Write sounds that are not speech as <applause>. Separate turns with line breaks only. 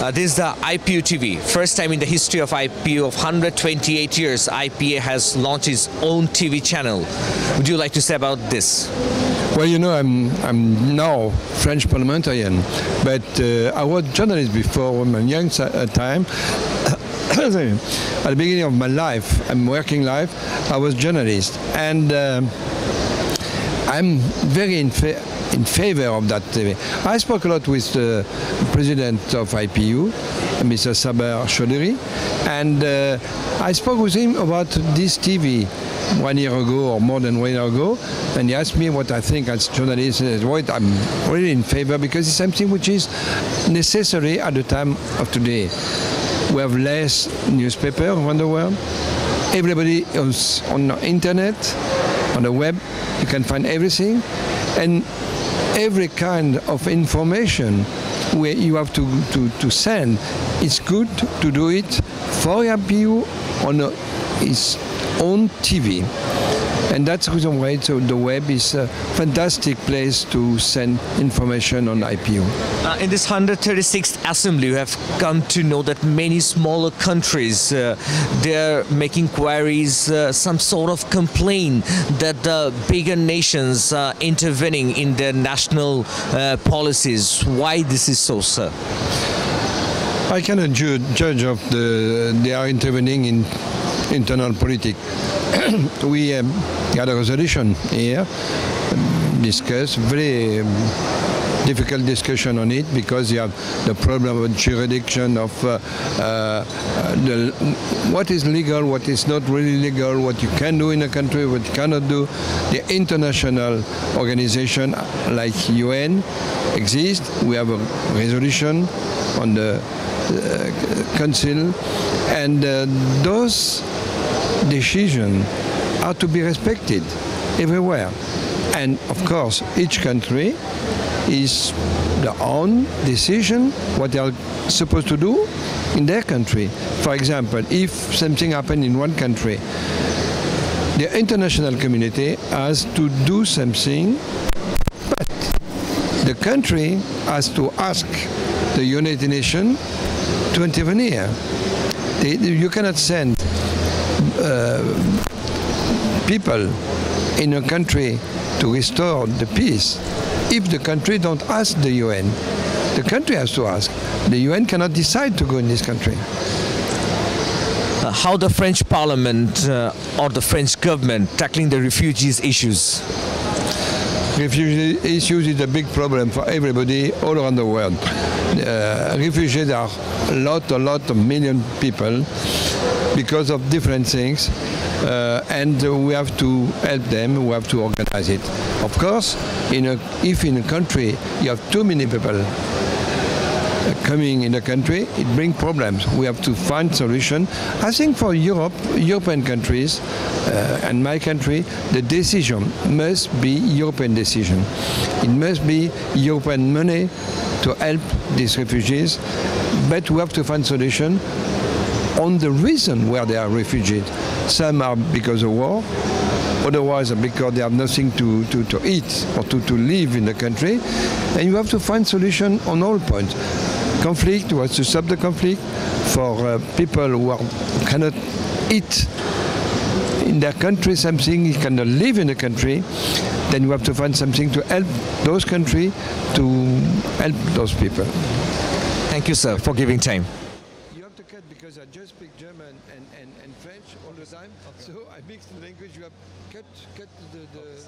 Uh, this is the IPU TV. First time in the history of IPU of 128 years, IPA has launched its own TV channel. Would you like to say about this?
Well, you know, I'm I'm now French parliamentarian, but uh, I was journalist before when my young time. <coughs> At the beginning of my life, I'm working life, I was journalist, and um, I'm very in, fa- in favor of that TV. I spoke a lot with the president of IPU, Mr. Saber Chowdhury, and uh, I spoke with him about this TV one year ago or more than one year ago, and he asked me what I think as journalist. And said, "I'm really in favor because it's something which is necessary at the time of today. We have less newspaper around the world. Everybody is on the internet, on the web. You can find everything, and every kind of information where you have to, to, to send, it's good to do it for IPU on a, its own TV. And that's the reason why so the web is a fantastic place to send information on IPO.
Uh, in this 136th assembly, you have come to know that many smaller countries uh, they're making queries, uh, some sort of complaint that the bigger nations are intervening in their national uh, policies. Why this is so, sir?
I cannot ju- judge of the they are intervening in internal politics. <clears throat> we um, had a resolution here, um, discussed very um, difficult discussion on it because you have the problem of jurisdiction of uh, uh, the, what is legal, what is not really legal, what you can do in a country, what you cannot do. The international organization like UN exists. We have a resolution on the uh, council, and uh, those decisions are to be respected everywhere. And of course, each country is their own decision what they are supposed to do in their country. For example, if something happened in one country, the international community has to do something, but the country has to ask the United Nations to intervene. You cannot send people in a country to restore the peace if the country don't ask the UN. The country has to ask. The UN cannot decide to go in this country.
Uh, how the French Parliament uh, or the French government tackling the refugees issues?
Refugee issues is a big problem for everybody all around the world. Uh, refugees are a lot, a lot of million people because of different things, uh, and we have to help them. We have to organize it. Of course, in a, if in a country you have too many people coming in the country, it brings problems. We have to find solution. I think for Europe, European countries, uh, and my country, the decision must be European decision. It must be European money to help these refugees, but we have to find solution on the reason where they are refugees. Some are because of war, otherwise because they have nothing to, to, to eat or to, to live in the country. And you have to find solution on all points. Conflict was to stop the conflict for uh, people who, are, cannot eat in their country something, you cannot live in the country, then you have to find something to help those countries to help those people.
Thank you, sir, for giving time.
You have to cut because I just speak German and, and, and French all the time, so I mix the language. You have cut, cut the, the